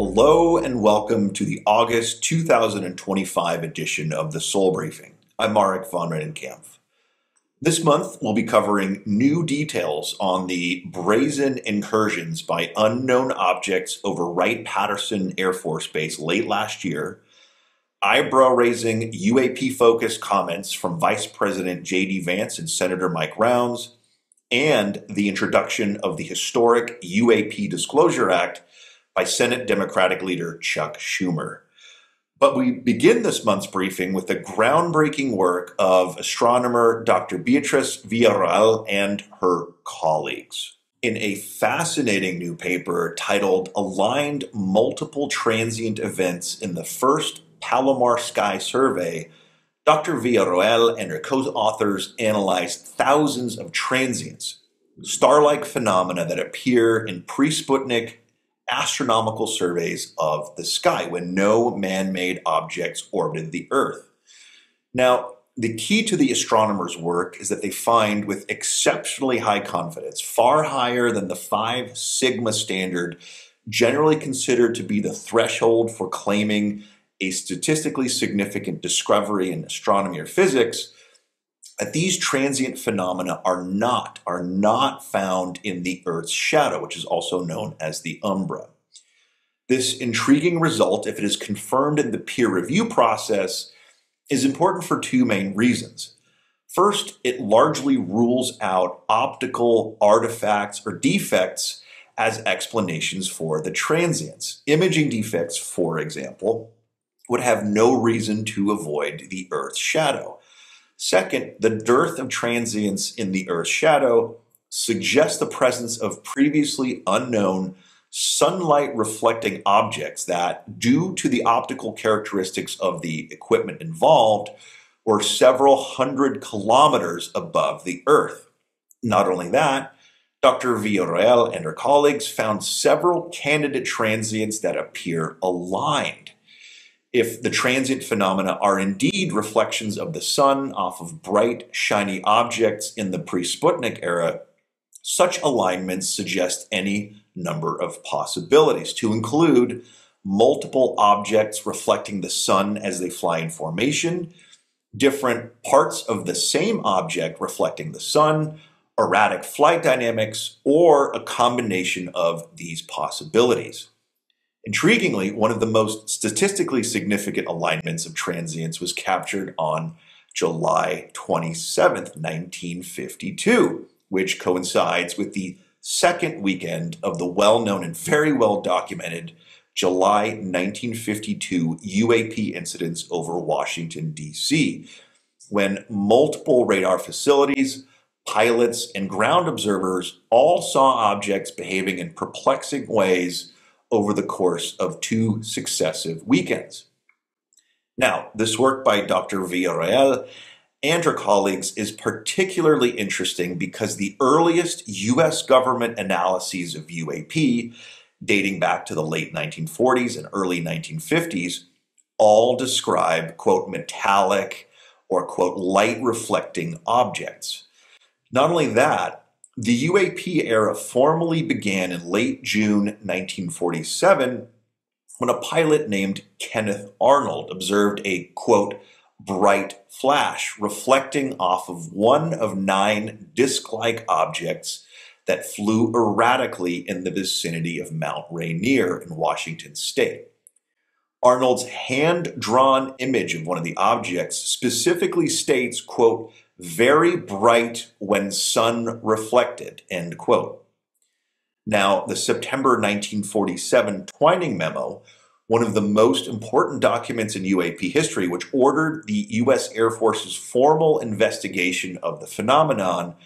Hello and welcome to the August 2025 edition of the Sol Briefing. I'm Marek von Rennenkampf. This month we'll be covering new details on the brazen incursions by unknown objects over Wright Patterson Air Force Base late last year, eyebrow raising UAP focused comments from Vice President J.D. Vance and Senator Mike Rounds, and the introduction of the historic UAP Disclosure Act by Senate Democratic leader Chuck Schumer. But we begin this month's briefing with the groundbreaking work of astronomer Dr. Beatriz Villarroel and her colleagues. In a fascinating new paper titled Aligned Multiple Transient Events in the First Palomar Sky Survey, Dr. Villarroel and her co authors analyzed thousands of transients, star like phenomena that appear in pre Sputnik astronomical surveys of the sky when no man made objects orbited the Earth. Now, the key to the astronomers' work is that they find with exceptionally high confidence, far higher than the 5 sigma standard generally considered to be the threshold for claiming a statistically significant discovery in astronomy or physics, that these transient phenomena are not are not found in the Earth's shadow, which is also known as the umbra. This intriguing result, if it is confirmed in the peer review process, is important for two main reasons. First, it largely rules out optical artifacts or defects as explanations for the transients. Imaging defects, for example, would have no reason to avoid the Earth's shadow. Second, the dearth of transients in the Earth's shadow suggests the presence of previously unknown sunlight reflecting objects that, due to the optical characteristics of the equipment involved, were several hundred kilometers above the Earth. Not only that, Dr. Villarroel and her colleagues found several candidate transients that appear aligned if the transient phenomena are indeed reflections of the sun off of bright, shiny objects in the pre Sputnik era, such alignments suggest any number of possibilities, to include multiple objects reflecting the sun as they fly in formation, different parts of the same object reflecting the sun, erratic flight dynamics, or a combination of these possibilities. Intriguingly, one of the most statistically significant alignments of transients was captured on July 27, 1952, which coincides with the second weekend of the well known and very well documented July 1952 UAP incidents over Washington, D.C., when multiple radar facilities, pilots, and ground observers all saw objects behaving in perplexing ways over the course of two successive weekends. Now, this work by Dr. Villarroel and her colleagues is particularly interesting because the earliest US government analyses of UAP, dating back to the late 1940s and early 1950s, all describe, quote, metallic or, quote, light reflecting objects. Not only that, the UAP era formally began in late June 1947 when a pilot named Kenneth Arnold observed a, quote, bright flash reflecting off of one of nine disc like objects that flew erratically in the vicinity of Mount Rainier in Washington state. Arnold's hand drawn image of one of the objects specifically states, quote, very bright when sun reflected, end quote. Now, the September 1947 Twining Memo one of the most important documents in UAP history, which ordered the U.S. Air Force's formal investigation of the phenomenon,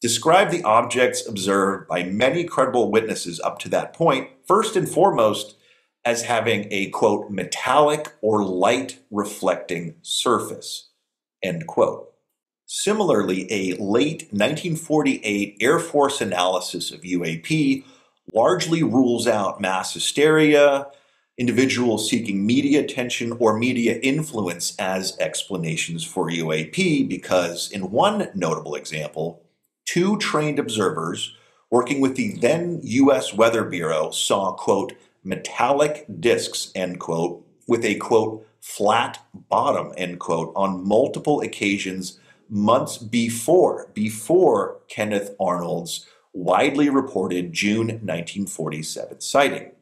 described the objects observed by many credible witnesses up to that point, first and foremost, as having a quote, metallic or light reflecting surface, end quote. Similarly, a late 1948 Air Force analysis of UAP largely rules out mass hysteria, individuals seeking media attention or media influence as explanations for UAP because, in one notable example, two trained observers working with the then U.S. Weather Bureau saw, quote, metallic discs, end quote, with a quote, flat bottom, end quote, on multiple occasions months before, before Kenneth Arnold's widely reported June 1947 sighting.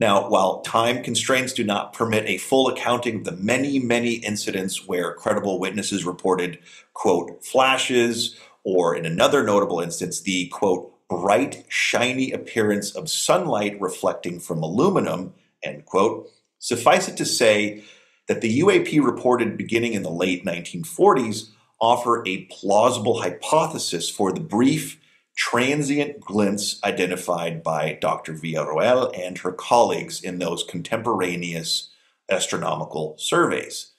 Now, while time constraints do not permit a full accounting of the many, many incidents where credible witnesses reported, quote, flashes, or in another notable instance, the, quote, bright, shiny appearance of sunlight reflecting from aluminum, end quote, suffice it to say that the UAP reported beginning in the late 1940s offer a plausible hypothesis for the brief transient glints identified by Dr. Villarroel and her colleagues in those contemporaneous astronomical surveys.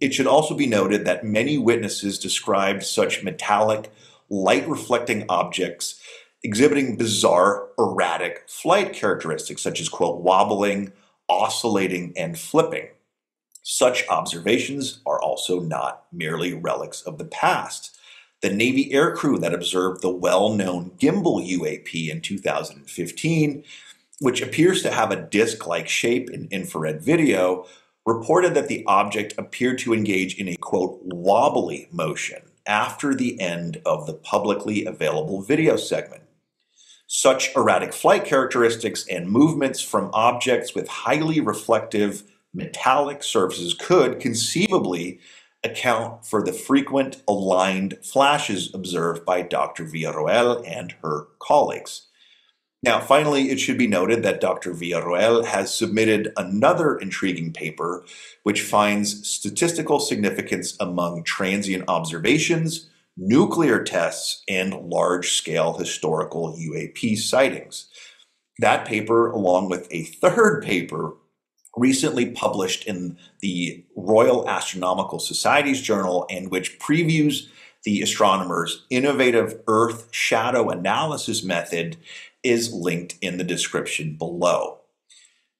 It should also be noted that many witnesses described such metallic, light reflecting objects exhibiting bizarre, erratic flight characteristics, such as, quote, wobbling, oscillating, and flipping. Such observations are also not merely relics of the past. The Navy aircrew that observed the well known gimbal UAP in 2015, which appears to have a disc like shape in infrared video, reported that the object appeared to engage in a quote wobbly motion after the end of the publicly available video segment. Such erratic flight characteristics and movements from objects with highly reflective metallic surfaces could conceivably account for the frequent aligned flashes observed by Dr. Villarroel and her colleagues. Now, finally, it should be noted that Dr. Villarroel has submitted another intriguing paper which finds statistical significance among transient observations nuclear tests, and large scale historical UAP sightings. That paper, along with a third paper recently published in the Royal Astronomical Society's journal, and which previews the astronomer's innovative Earth shadow analysis method, is linked in the description below.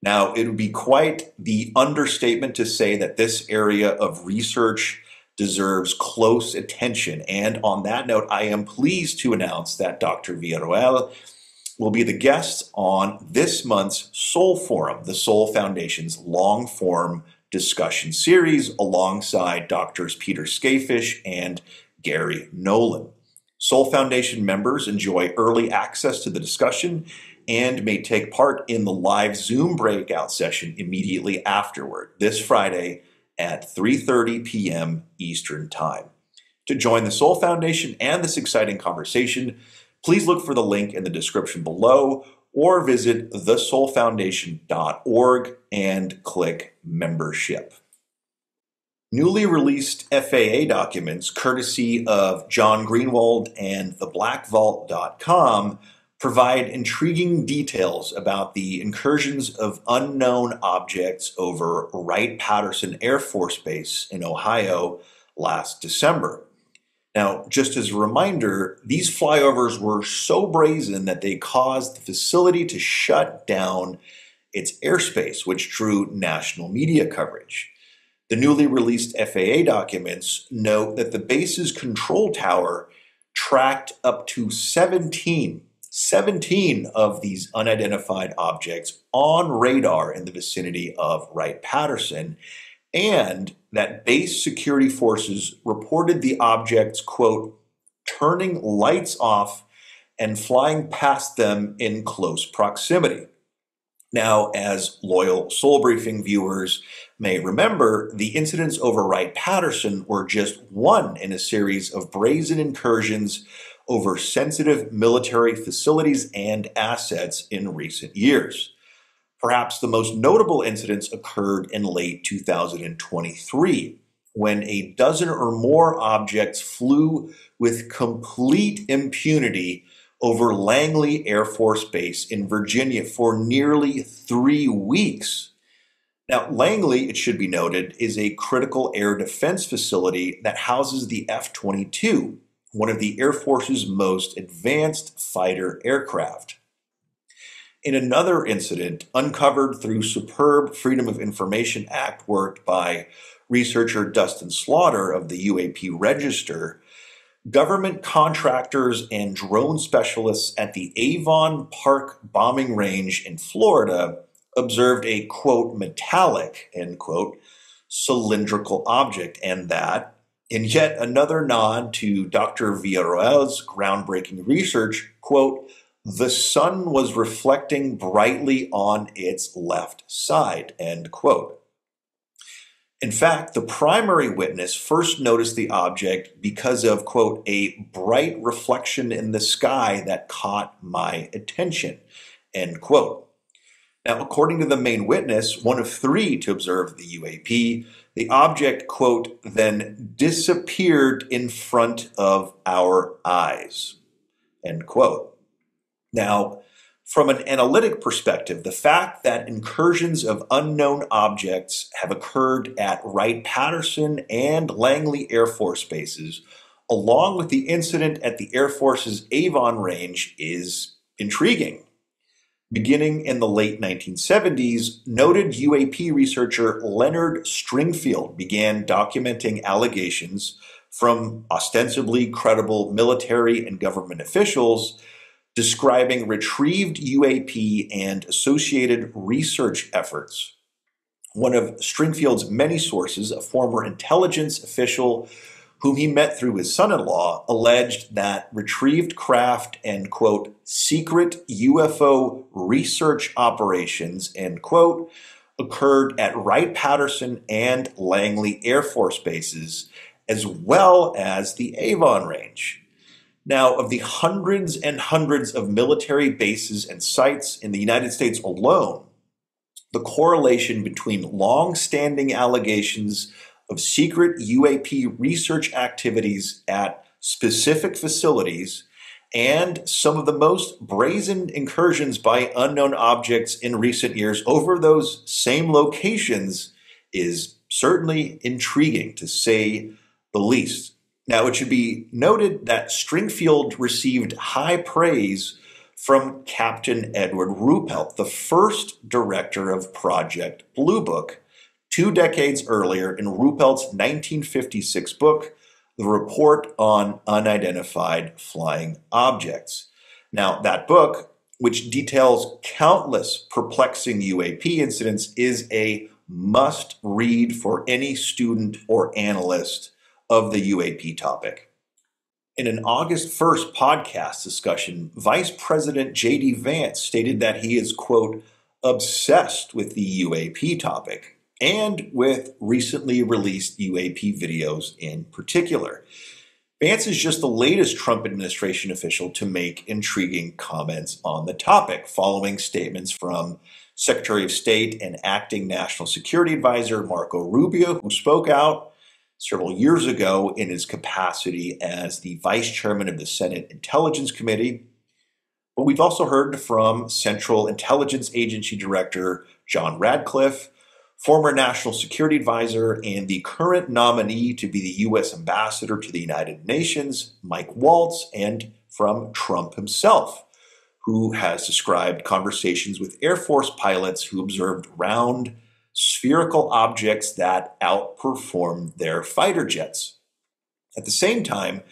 Now, it would be quite the understatement to say that this area of research deserves close attention. And on that note, I am pleased to announce that Dr. Villarroel will be the guests on this month's Sol Forum, the Sol Foundation's long form discussion series, alongside Doctors Peter Skafish and Garry Nolan. Sol Foundation members enjoy early access to the discussion and may take part in the live Zoom breakout session immediately afterward this Friday, at 3:30 p.m. Eastern Time. To join the Sol Foundation and this exciting conversation, please look for the link in the description below or visit thesolfoundation.org and click membership. Newly released FAA documents, courtesy of John Greenwald and theblackvault.com, provide intriguing details about the incursions of unknown objects over Wright Patterson Air Force Base in Ohio last December. Now, just as a reminder, these flyovers were so brazen that they caused the facility to shut down its airspace, which drew national media coverage. The newly released FAA documents note that the base's control tower tracked up to 17 17 of these unidentified objects on radar in the vicinity of Wright Patterson, and that base security forces reported the objects, quote, turning lights off and flying past them in close proximity. Now, as loyal Sol Briefing viewers may remember, the incidents over Wright Patterson were just one in a series of brazen incursions over sensitive military facilities and assets in recent years. Perhaps the most notable incidents occurred in late 2023 when a dozen or more objects flew with complete impunity over Langley Air Force Base in Virginia for nearly three weeks. Now, Langley, it should be noted, is a critical air defense facility that houses the F 22, one of the Air Force's most advanced fighter aircraft. In another incident uncovered through superb Freedom of Information Act work by researcher Dustin Slaughter of the UAP Register, government contractors and drone specialists at the Avon Park bombing range in Florida observed a quote metallic end quote cylindrical object and that in yet another nod to Dr. Villarroel's groundbreaking research, quote, the sun was reflecting brightly on its left side, end quote. In fact, the primary witness first noticed the object because of, quote, a bright reflection in the sky that caught my attention, end quote. Now, according to the main witness, one of three to observe the UAP, the object, quote, then disappeared in front of our eyes, end quote. Now, from an analytic perspective, the fact that incursions of unknown objects have occurred at Wright Patterson and Langley Air Force bases, along with the incident at the Air Force's Avon range, is intriguing. Beginning in the late 1970s, noted UAP researcher Leonard Stringfield began documenting allegations from ostensibly credible military and government officials describing retrieved UAP and associated research efforts. One of Stringfield's many sources, a former intelligence official whom he met through his son in law, alleged that retrieved craft and, quote, secret UFO research operations, end quote, occurred at Wright Patterson and Langley Air Force bases, as well as the Avon Range. Now, of the hundreds and hundreds of military bases and sites in the United States alone, the correlation between long standing allegations of secret UAP research activities at specific facilities and some of the most brazen incursions by unknown objects in recent years over those same locations is certainly intriguing to say the least. Now, it should be noted that Stringfield received high praise from Captain Edward Ruppelt, the first director of Project Blue Book, two decades earlier in Ruppelt's 1956 book, The Report on Unidentified Flying Objects. Now, that book, which details countless perplexing UAP incidents, is a must read for any student or analyst of the UAP topic. In an August 1st podcast discussion, Vice President J.D. Vance stated that he is, quote, obsessed with the UAP topic and with recently released UAP videos in particular. Vance is just the latest Trump administration official to make intriguing comments on the topic, following statements from Secretary of State and acting National Security Advisor Marco Rubio, who spoke out several years ago in his capacity as the vice chairman of the Senate Intelligence Committee. But we've also heard from Central Intelligence Agency Director John Ratcliffe, former national security advisor, and the current nominee to be the U.S. ambassador to the United Nations, Mike Waltz, and from Trump himself, who has described conversations with Air Force pilots who observed round spherical objects that outperform their fighter jets. At the same time,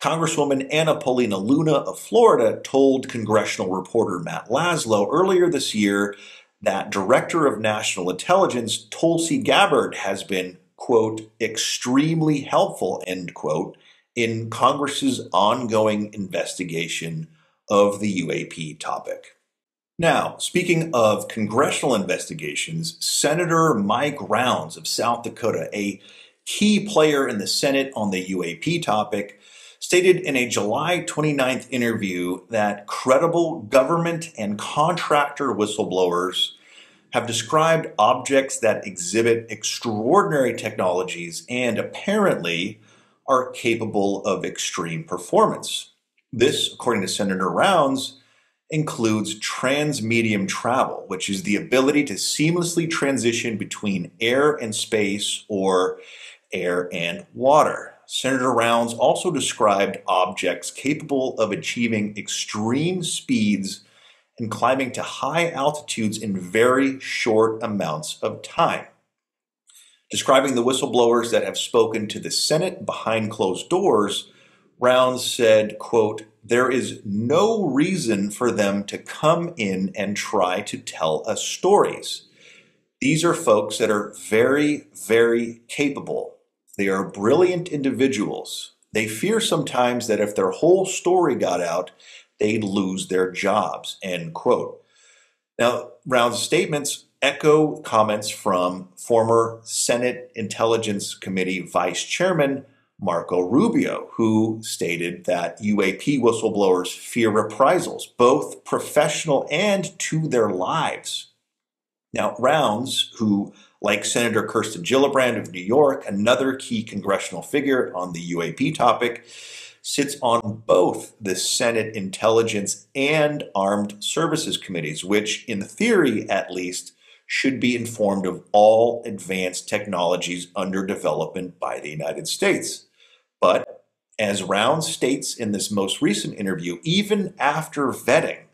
Congresswoman Anna Paulina Luna of Florida told congressional reporter Matt Laslo earlier this year that Director of National Intelligence Tulsi Gabbard has been, quote, extremely helpful, end quote, in Congress's ongoing investigation of the UAP topic. Now, speaking of congressional investigations, Senator Mike Rounds of South Dakota, a key player in the Senate on the UAP topic, stated in a July 29th interview that credible government and contractor whistleblowers have described objects that exhibit extraordinary technologies and apparently are capable of extreme performance. This, according to Senator Rounds, includes transmedium travel, which is the ability to seamlessly transition between air and space or air and water. Senator Rounds also described objects capable of achieving extreme speeds and climbing to high altitudes in very short amounts of time. Describing the whistleblowers that have spoken to the Senate behind closed doors, Rounds said, quote, there is no reason for them to come in and try to tell us stories. These are folks that are very, very capable. They are brilliant individuals. They fear sometimes that if their whole story got out, they'd lose their jobs. End quote. Now, Round's statements echo comments from former Senate Intelligence Committee Vice Chairman Marco Rubio, who stated that UAP whistleblowers fear reprisals, both professional and to their lives. Now, Rounds, who, like Senator Kirsten Gillibrand of New York, another key congressional figure on the UAP topic, sits on both the Senate Intelligence and Armed Services Committees, which, in theory at least, should be informed of all advanced technologies under development by the United States. But as Round states in this most recent interview, even after vetting,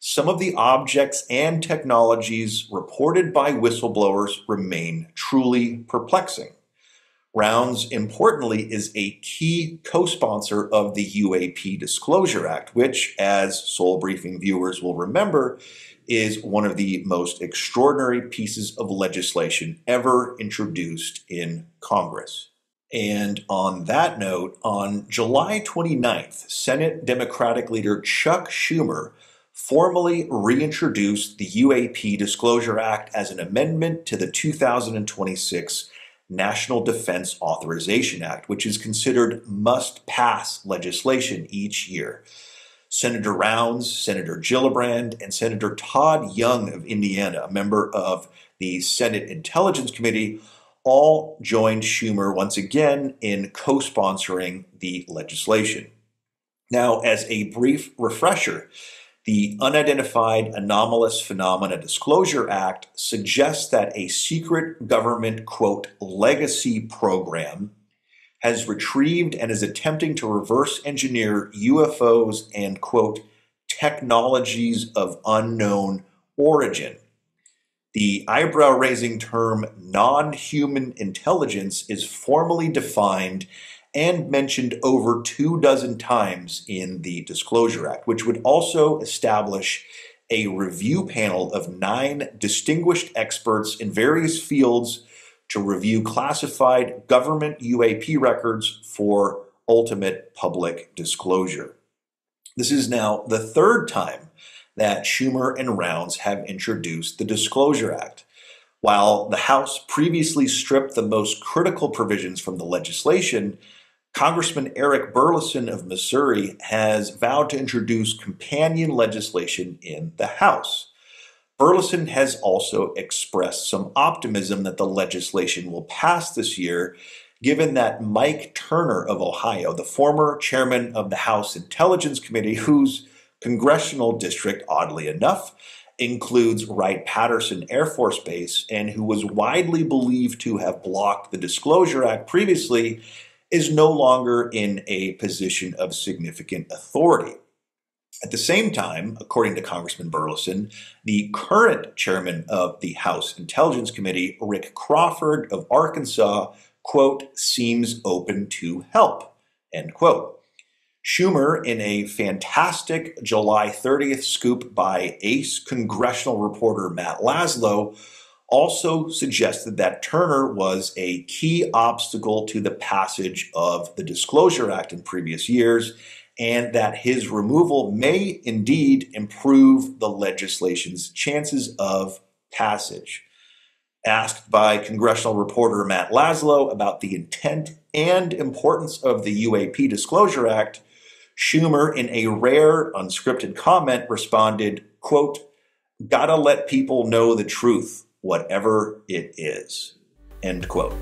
some of the objects and technologies reported by whistleblowers remain truly perplexing. Rounds, importantly, is a key co sponsor of the UAP Disclosure Act, which, as Sol Briefing viewers will remember, is one of the most extraordinary pieces of legislation ever introduced in Congress. And on that note, on July 29th, Senate Democratic leader Chuck Schumer formally reintroduced the UAP Disclosure Act as an amendment to the 2026 National Defense Authorization Act, which is considered must pass legislation each year. Senator Rounds, Senator Gillibrand, and Senator Todd Young of Indiana, a member of the Senate Intelligence Committee, all joined Schumer once again in co sponsoring the legislation. Now, as a brief refresher, the Unidentified Anomalous Phenomena Disclosure Act suggests that a secret government, quote, legacy program has retrieved and is attempting to reverse engineer UFOs and, quote, technologies of unknown origin. The eyebrow raising term non human intelligence is formally defined and mentioned over two dozen times in the Disclosure Act, which would also establish a review panel of nine distinguished experts in various fields to review classified government UAP records for ultimate public disclosure. This is now the third time that Schumer and Rounds have introduced the Disclosure Act. While the House previously stripped the most critical provisions from the legislation, Congressman Eric Burlison of Missouri has vowed to introduce companion legislation in the House. Burlison has also expressed some optimism that the legislation will pass this year, given that Mike Turner of Ohio, the former chairman of the House Intelligence Committee, whose congressional district, oddly enough, includes Wright Patterson Air Force Base and who was widely believed to have blocked the Disclosure Act previously, is no longer in a position of significant authority. At the same time, according to Congressman Burlison, the current chairman of the House Intelligence Committee, Rick Crawford of Arkansas, quote, seems open to help, end quote. Schumer, in a fantastic July 30th scoop by ace congressional reporter Matt Laslo, also suggested that Turner was a key obstacle to the passage of the Disclosure Act in previous years and that his removal may indeed improve the legislation's chances of passage. Asked by congressional reporter Matt Laslo about the intent and importance of the UAP Disclosure Act, Schumer, in a rare unscripted comment, responded, quote, gotta let people know the truth, whatever it is, end quote.